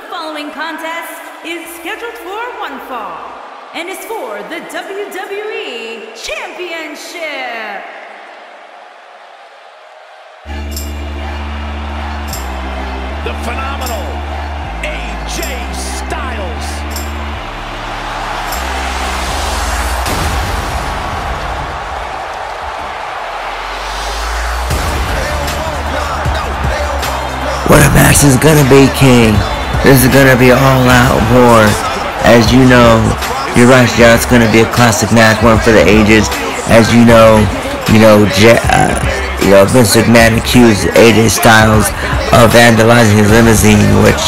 The following contest is scheduled for one fall and is for the WWE Championship. The phenomenal AJ Styles. What a match is gonna be, King. This is gonna be all out war. As you know, you're right, yeah, it's gonna be a classic match, one for the ages. As you know, you know, Je- uh, you know, Vince McMahon accused AJ Styles of vandalizing his limousine, which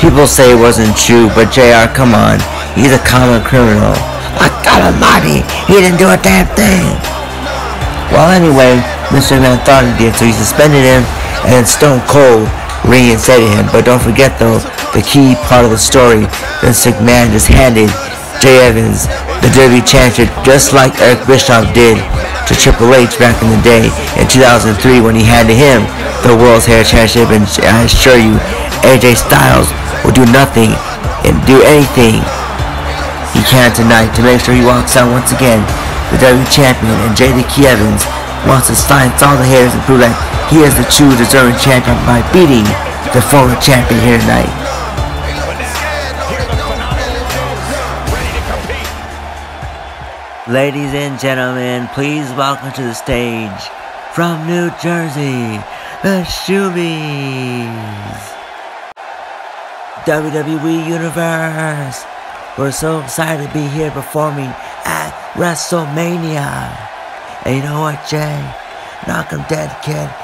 people say wasn't true, but JR, come on, he's a common criminal. I got him money, he didn't do a damn thing. Well, anyway, Mr. McMahon thought he did, so he suspended him, and Stone Cold reinstated him. But don't forget, though, the key part of the story, Vince McMahon just handed Jay Evans the WWE Championship, just like Eric Bischoff did to Triple H back in the day in 2003 when he handed him the World's Hair Championship. And I assure you, AJ Styles will do nothing and do anything he can tonight to make sure he walks out once again the WWE Champion and Jay the Key Evans wants to silence all the haters and prove that he is the true deserving champion by beating the former champion here tonight. Ladies and gentlemen, please welcome to the stage from New Jersey, the Shoobies. WWE Universe. We're so excited to be here performing at WrestleMania. And you know what, Jay? Knock 'em dead, kid.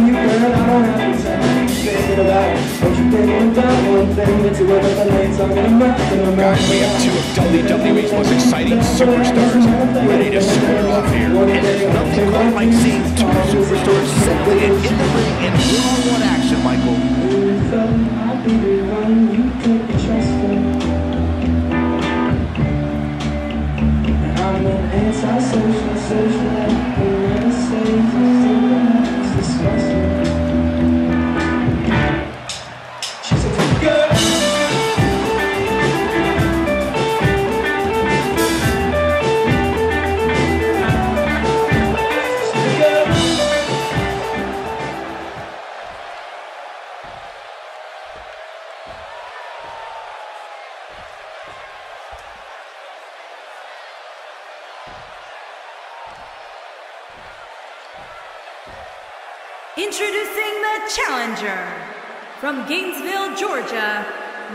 Guys, we have two of WWE's most exciting superstars ready to square off here. And there's nothing quite like seeing two superstars separated in the ring in one-on-one action, Michael. Introducing the challenger from Gainesville, Georgia,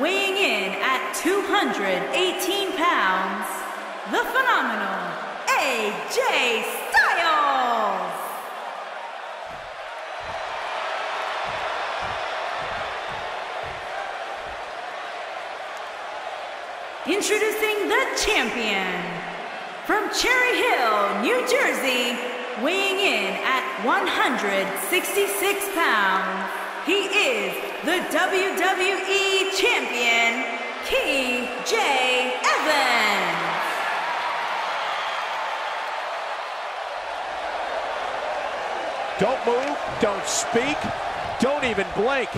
weighing in at 218 pounds, the phenomenal AJ Introducing the champion from Cherry Hill, New Jersey, weighing in at 166 pounds. He is the WWE Champion, King J. Evans. Don't move, don't speak, don't even blink.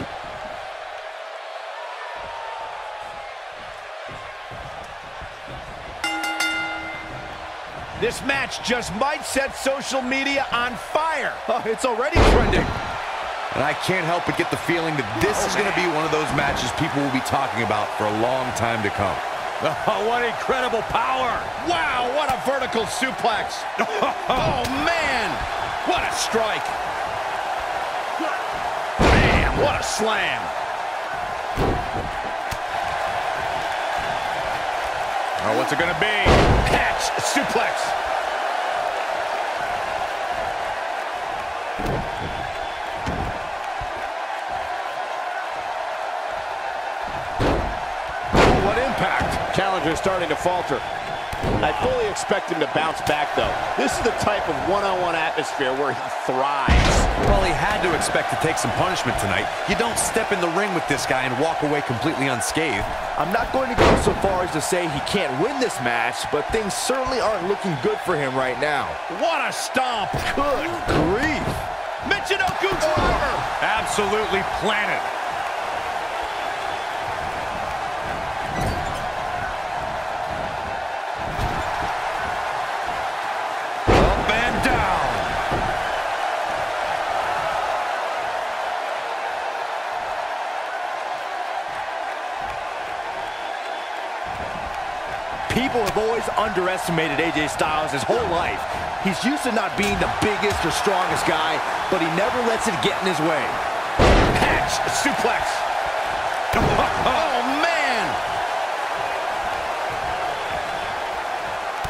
This match just might set social media on fire. Oh, it's already trending. And I can't help but get the feeling that this oh, is going to be one of those matches people will be talking about for a long time to come. Oh, what incredible power. Wow, what a vertical suplex. oh, man. What a strike. Man, what a slam. Oh, what's it going to be? Suplex. Oh, what impact. Challenger starting to falter. I fully expect him to bounce back, though. This is the type of one-on-one -on -one atmosphere where he thrives. Well, he had to expect to take some punishment tonight. You don't step in the ring with this guy and walk away completely unscathed. I'm not going to go so far as to say he can't win this match, but things certainly aren't looking good for him right now. What a stomp! Good grief! Michinoku driver! Absolutely planted. People have always underestimated AJ Styles his whole life. He's used to not being the biggest or strongest guy, but he never lets it get in his way. Patch suplex. oh, man.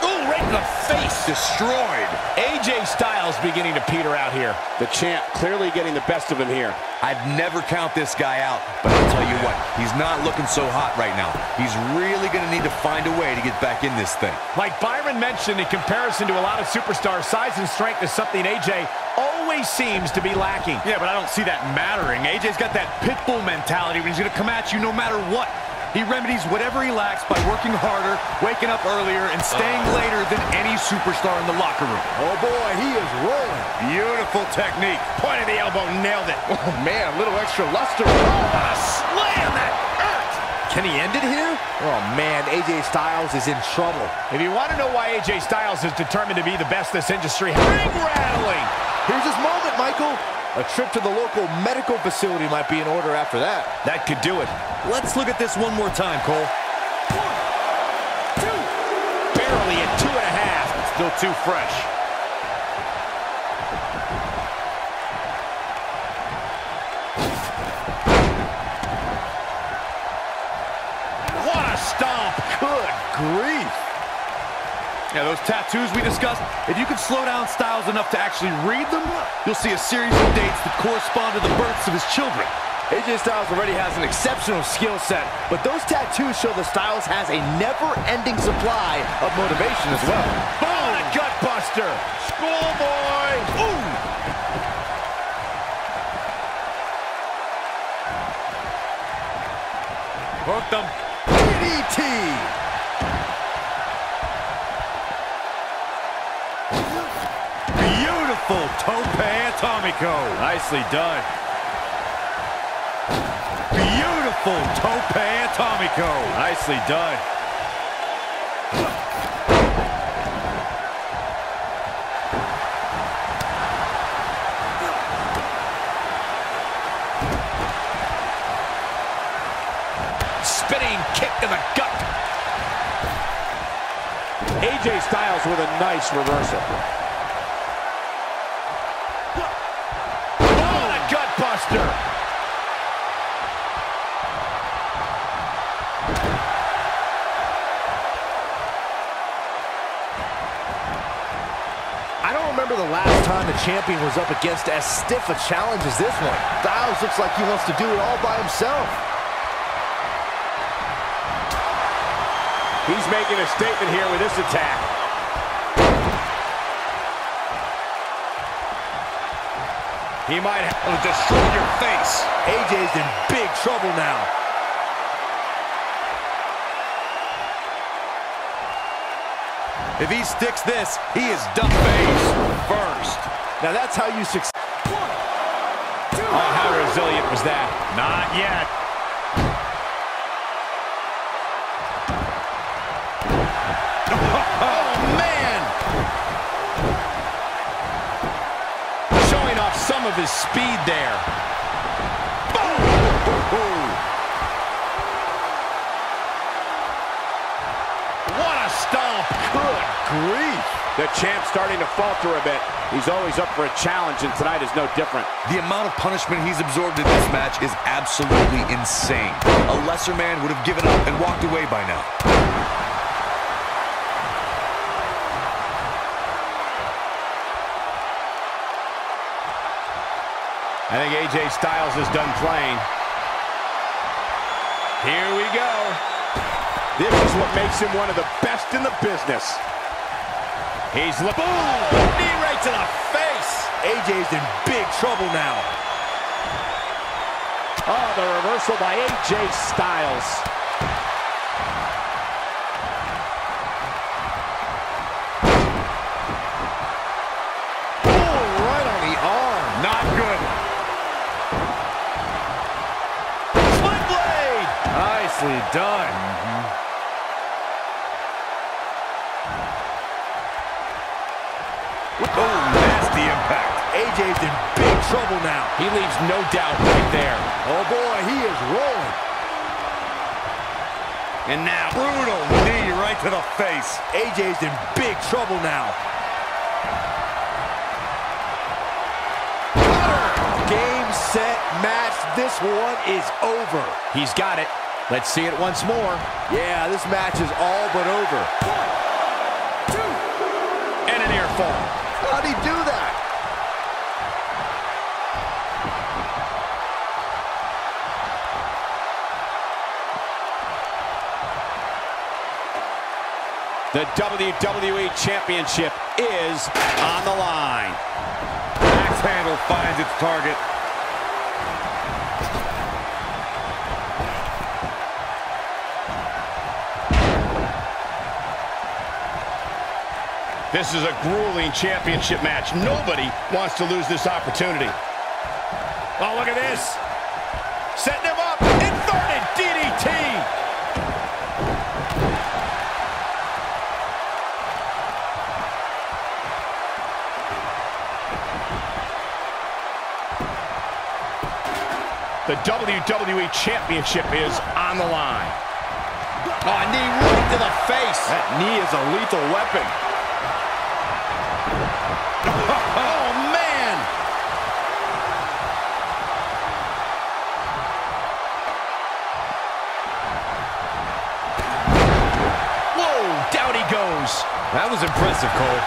Ooh, right in the face. Destroyed. AJ Styles beginning to peter out here. The champ clearly getting the best of him here. I'd never count this guy out, but I'll tell you what, he's not looking so hot right now. He's really going to need to find a way to get back in this thing. Like Byron mentioned, in comparison to a lot of superstars, size and strength is something AJ always seems to be lacking. Yeah, but I don't see that mattering. AJ's got that pit bull mentality when he's going to come at you no matter what. He remedies whatever he lacks by working harder, waking up earlier, and staying oh. later than any superstar in the locker room. Oh, boy, he is rolling. Beautiful technique. Point of the elbow, nailed it. Oh, man, a little extra luster. Oh, a slam that hurt. Can he end it here? Oh, man, AJ Styles is in trouble. If you want to know why AJ Styles is determined to be the best in this industry, ring rattling. Here's his moment, Michael. A trip to the local medical facility might be in order after that. That could do it. Let's look at this one more time, Cole. One, two. Barely at two and a half. Still too fresh. What a stomp. Good grief. Yeah, those tattoos we discussed, if you can slow down Styles enough to actually read them, you'll see a series of dates that correspond to the births of his children. AJ Styles already has an exceptional skill set, but those tattoos show that Styles has a never-ending supply of motivation as well. Boom! A gut! Schoolboy! Ooh! Hooked him. DDT! Beautiful tope atomico. Nicely done. Beautiful tope atomico. Nicely done. Spinning kick to the gut. AJ Styles with a nice reversal. Time the champion was up against as stiff a challenge as this one. Styles looks like he wants to do it all by himself. He's making a statement here with this attack. He might have to destroy your face. AJ's in big trouble now. If he sticks this, he is done face first. Now that's how you succeed. Oh, how resilient was that? Not yet. Oh, man! Showing off some of his speed there. The champ starting to falter a bit. He's always up for a challenge, and tonight is no different. The amount of punishment he's absorbed in this match is absolutely insane. A lesser man would have given up and walked away by now. I think AJ Styles is done playing. Here we go. This is what makes him one of the best in the business. He's boom! Knee right to the face. AJ's in big trouble now. Oh, the reversal by AJ Styles. Oh, right on the arm. Not good. Blade. Nicely done. Trouble now. He leaves no doubt right there. Oh boy, he is rolling. And now, brutal knee right to the face. AJ's in big trouble now. Game, set, match. This one is over. He's got it. Let's see it once more. Yeah, this match is all but over. And an air fall. How'd he do that? The WWE Championship is on the line. Axe handle finds its target. This is a grueling championship match. Nobody wants to lose this opportunity. Oh, look at this. The WWE Championship is on the line. Oh, a knee right to the face. That knee is a lethal weapon. Oh, man! Whoa, down he goes. That was impressive, Cole.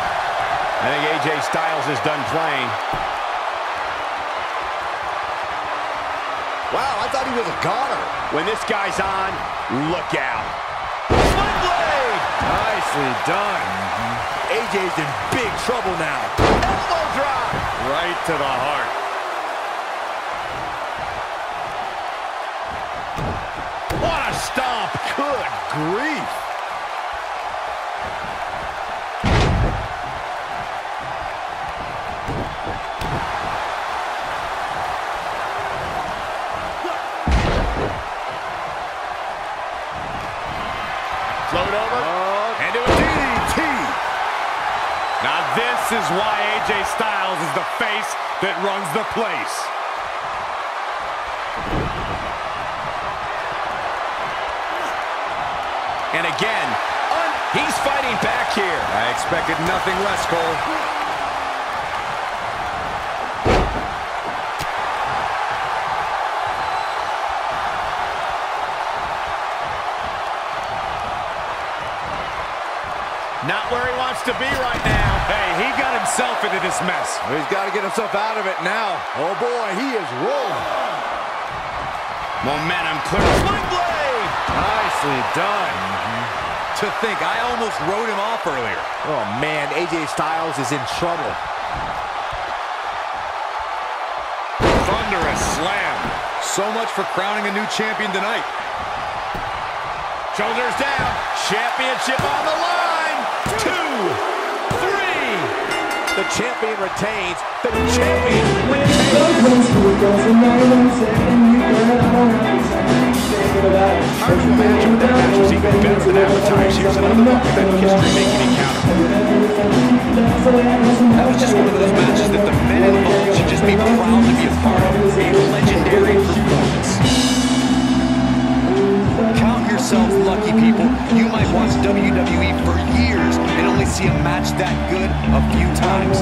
I think AJ Styles is done playing. Wow, I thought he was a goner. When this guy's on, look out. Split blade! Nicely done. Mm-hmm. AJ's in big trouble now. Elbow drop! Right to the heart. What a stomp! Good grief! Is why AJ Styles is the face that runs the place. And again, he's fighting back here. I expected nothing less, Cole. Not where he wants to be right now. Hey, he got himself into this mess. He's got to get himself out of it now. Oh, boy, he is rolling. Momentum clear. Split blade! Nicely done. Mm-hmm. To think, I almost wrote him off earlier. Oh, man, AJ Styles is in trouble. Thunderous slam. So much for crowning a new champion tonight. Shoulders down. Championship on the line. Two, three. The champion retains. The champion retains. To imagine that match was even better than advertised. Here's another look at that history-making encounter. That was just one of those matches that the men involved should just be proud to be a part of. A legendary performance. yourself lucky, people. You might watch WWE for years and only see a match that good a few times.